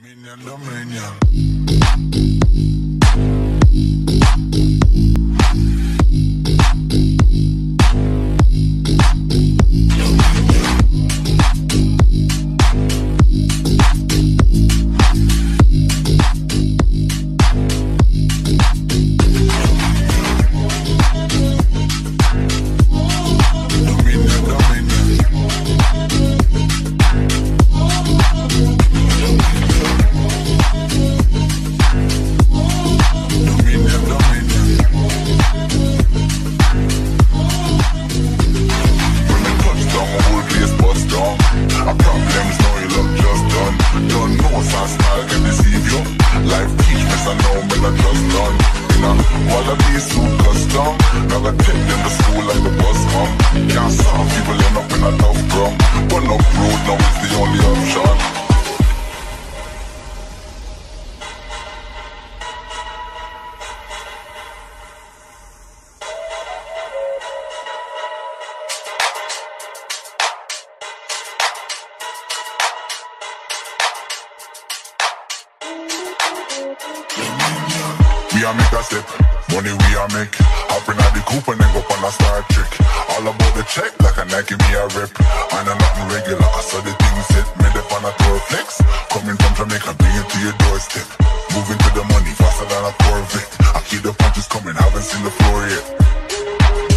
Dominion, Dominion. Custom. Now I take them to school like the bus come. Can't some people end up in a tough drum. But no road now is the only option. We a make a step, money we a make. Hop in the coupe and then go on a star trick. All about the check, like a Nike me a rep. I know nothing regular, I saw the thing set. Made up on a tour flex. Coming from Jamaica, bring it to your doorstep. Moving to the money faster than a Corvette. I keep the punches coming, haven't seen the floor yet.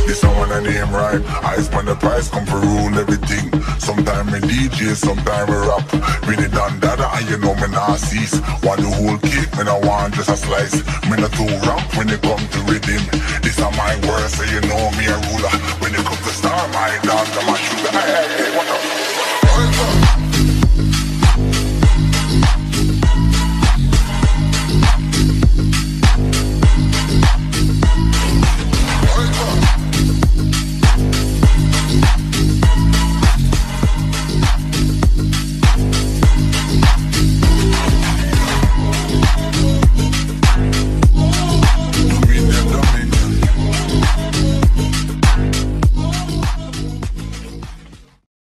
This one when I name right. Eyes on the price, come for rule everything. Sometime me DJ, sometimes me rap. It done dada and you know me nah cease. Want the whole cake, me not want just a slice. Me not too rap when it come to rhythm. This are my words, so you know me a ruler. When it comes to star, my dog, I'm a shooter. Hey, hey, hey, what up?